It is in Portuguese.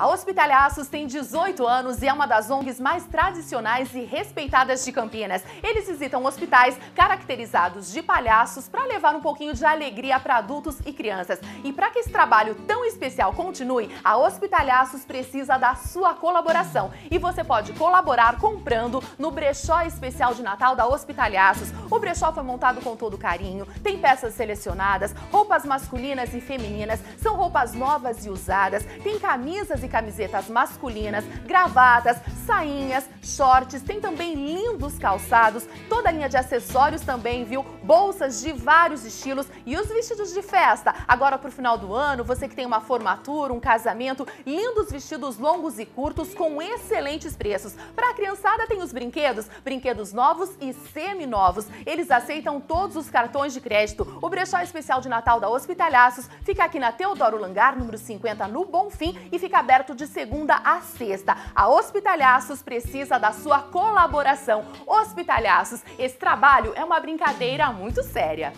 A Hospitalhaços tem 18 anos e é uma das ONGs mais tradicionais e respeitadas de Campinas. Eles visitam hospitais caracterizados de palhaços para levar um pouquinho de alegria para adultos e crianças. E para que esse trabalho tão especial continue, a Hospitalhaços precisa da sua colaboração. E você pode colaborar comprando no brechó especial de Natal da Hospitalhaços. O brechó foi montado com todo carinho, tem peças selecionadas, roupas masculinas e femininas, são roupas novas e usadas, tem camisas e camisetas masculinas, gravatas, sainhas, shorts, tem também lindos calçados, toda a linha de acessórios também, viu? Bolsas de vários estilos e os vestidos de festa. Agora pro final do ano, você que tem uma formatura, um casamento, lindos vestidos longos e curtos com excelentes preços. Para a criançada tem os brinquedos, brinquedos novos e semi-novos. Eles aceitam todos os cartões de crédito. O brechó especial de Natal da Hospitalhaços fica aqui na Teodoro Langar, número 50, no Bonfim e fica aberto de segunda a sexta. A Hospitalhaços precisa da sua colaboração. Hospitalhaços, esse trabalho é uma brincadeira muito séria.